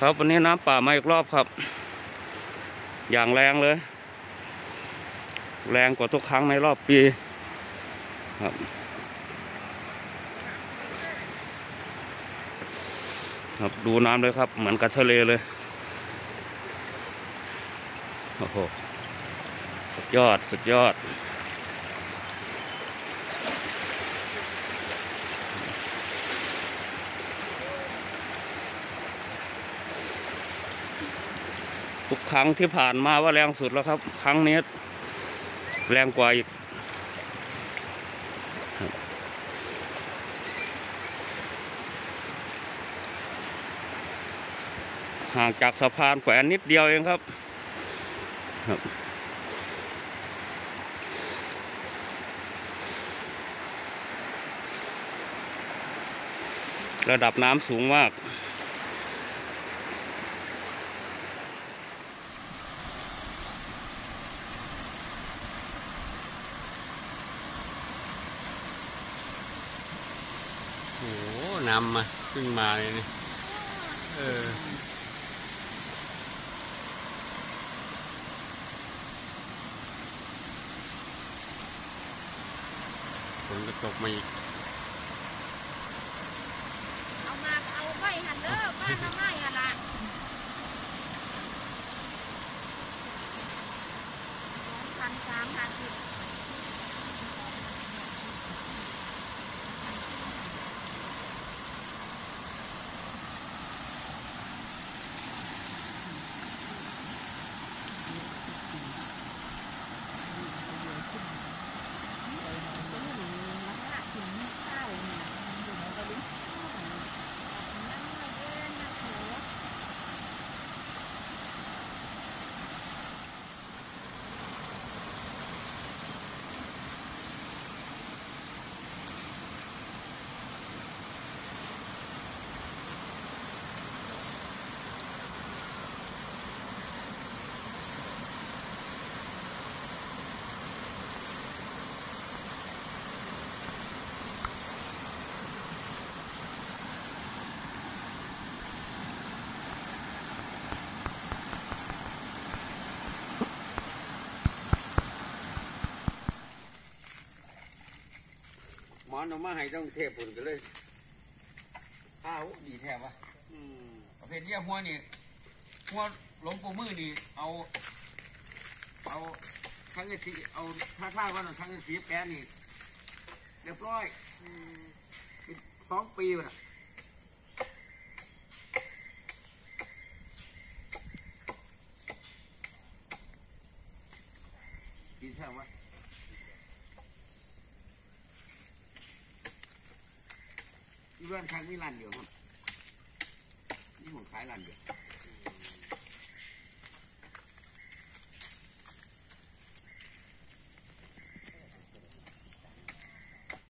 ครับวันนี้น้ำป่ามาอีกรอบครับ อย่างแรงเลย แรงกว่าทุกครั้งในรอบปีครับ ครับดูน้ำเลยครับ เหมือนกับทะเลเลย โอ้โห สุดยอด สุดยอด ทุกครั้งที่ผ่านมาว่าแรงสุดแล้วครับ ครั้งนี้แรงกว่าอีกห่างจากสะพานแขวนนิดเดียวเองครับครับระดับน้ำสูงมาก โอ้โหนำมาขึ้นมาเลยนี่เออฝนก็ตกมาอีก เอามาเอาไว้หันเด้อบ้านเอาไม้หันละสองพันสามพันสิบ อนเอามาให้ต้องเทพผลกันเลยอ้าวดีแท้วะประเภทเรียกหัวนี่หัวหลวงปู่มือนี่เอา เอาทั้งไอ้สีเอาท่าท่าว่าน่ะทั้งไอ้สีแปรนี่เรียบร้อยเป็นสองปีน่ะดีแท้วะ ร้านค้ามีร้านเดียวมั้งนี่ผมขายร้านเดียว